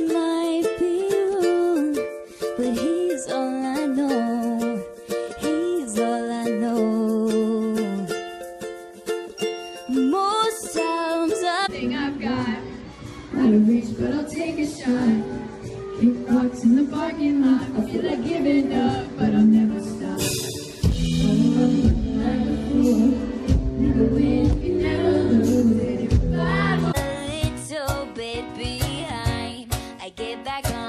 might be wrong, but he's all I know. He's all I know. Most times I think I've got out of reach, but I'll take a shot. It walks in the parking lot. I feel like giving up, but I'll never. get back on.